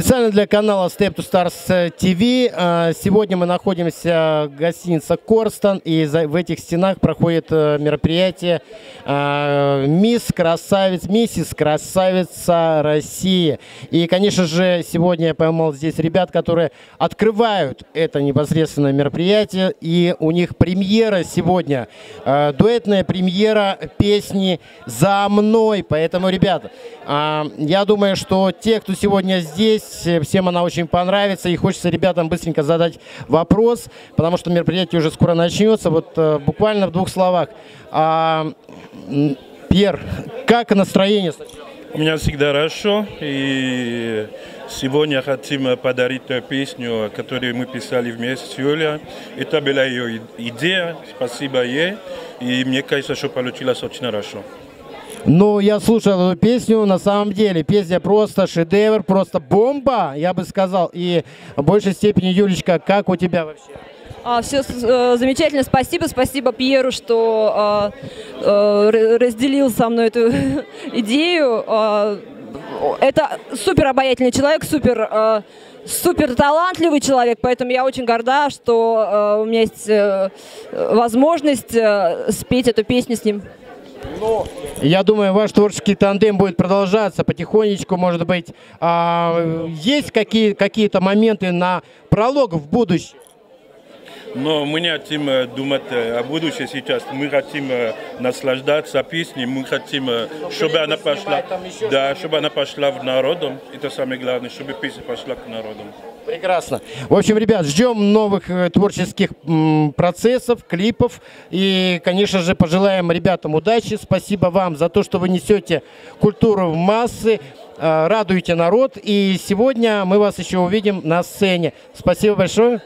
Специально для канала Step to Stars TV. А, сегодня мы находимся в гостинице Корстон, и в этих стенах проходит э, мероприятие «Мисс Красавиц», «Миссис Красавица России». И, конечно же, сегодня я поймал здесь ребят, которые открывают это непосредственное мероприятие, и у них премьера сегодня, дуэтная премьера песни «За мной». Поэтому, ребята, я думаю, что те, кто сегодня здесь. Всем она очень понравится. И хочется ребятам быстренько задать вопрос, потому что мероприятие уже скоро начнется. Вот э, буквально в двух словах. А, Пьер, как настроение? У меня всегда хорошо. И сегодня хотим подарить песню, которую мы писали вместе с Юлей. Это была ее идея. Спасибо ей. И мне кажется, что получилось очень хорошо. Ну, я слушал эту песню, на самом деле, песня просто шедевр, просто бомба, я бы сказал. И в большей степени, Юлечка, как у тебя вообще? А, все э, замечательно, спасибо, спасибо Пьеру, что э, э, разделил со мной эту идею. Э, это супер обаятельный человек, супер, э, супер талантливый человек, поэтому я очень горда, что э, у меня есть э, возможность э, спеть эту песню с ним. Я думаю, ваш творческий тандем будет продолжаться потихонечку, может быть. А, есть какие, какие-то моменты на пролог в будущем? Но мы не хотим э, думать э, о будущем сейчас. Мы хотим э, наслаждаться песней, мы хотим, чтобы она пошла, да, чтобы она пошла в народом. Это самое главное, чтобы песня пошла к народу. Прекрасно. В общем, ребят, ждем новых творческих процессов, клипов. И, конечно же, пожелаем ребятам удачи. Спасибо вам за то, что вы несете культуру в массы, радуете народ. И сегодня мы вас еще увидим на сцене. Спасибо большое.